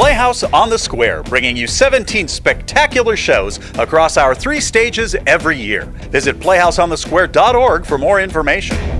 Playhouse on the Square, bringing you 17 spectacular shows across our three stages every year. Visit playhouseonthesquare.org for more information.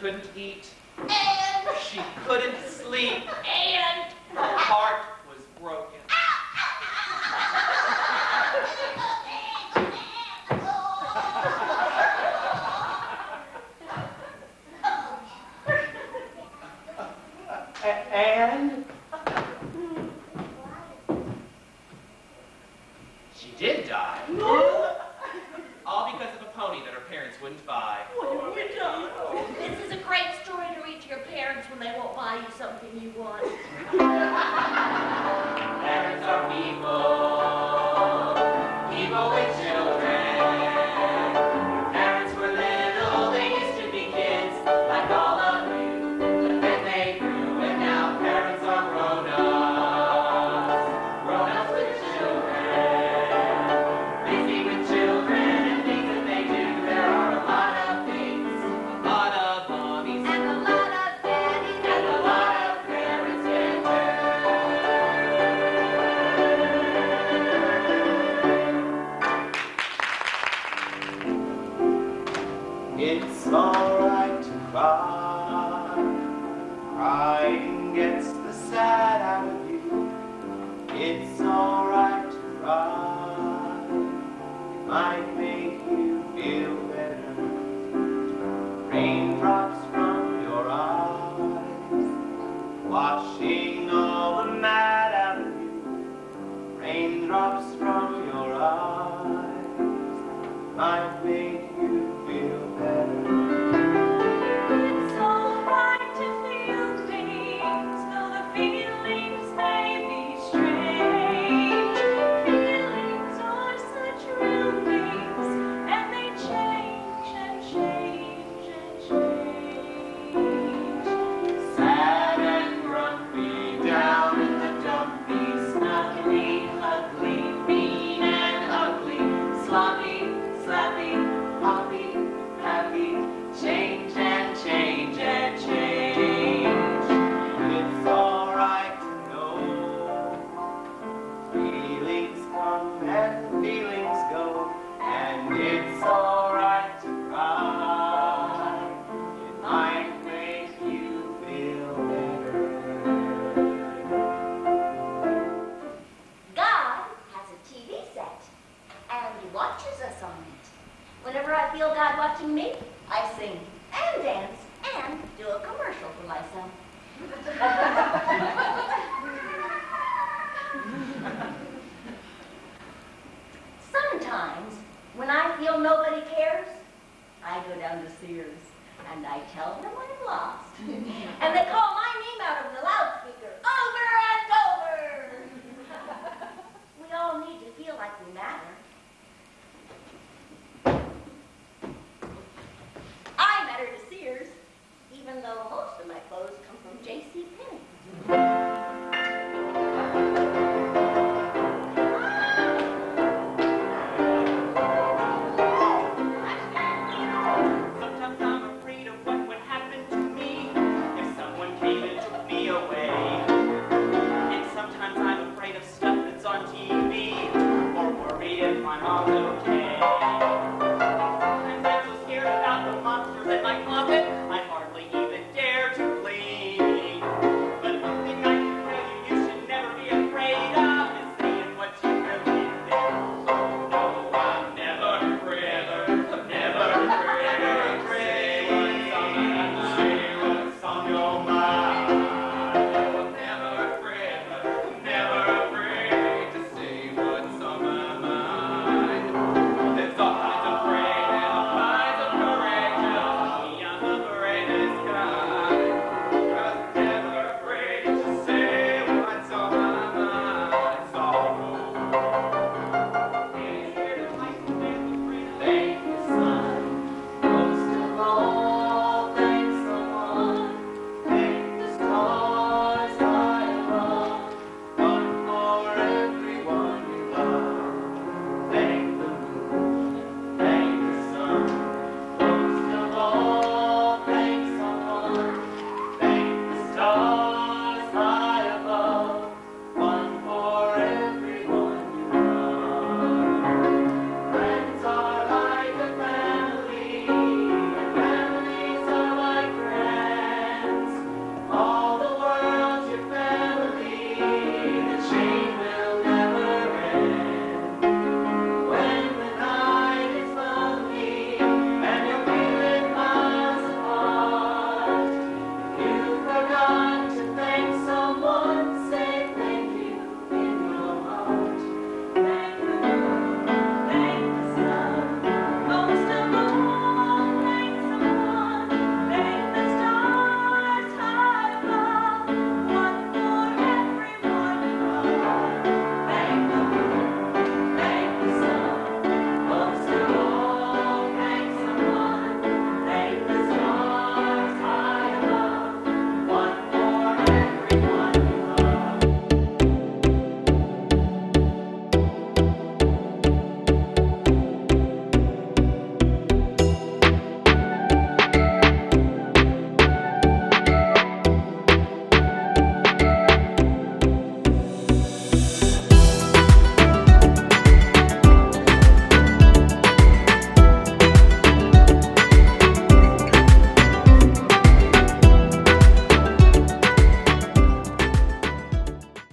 couldn't Crying gets the sad out of you. It's alright to cry. It might be. Whenever I feel God watching me, I sing and dance and do a commercial for Lysol. Sometimes, when I feel nobody cares, I go down to Sears and I tell them I'm lost. and they call my name out of the loud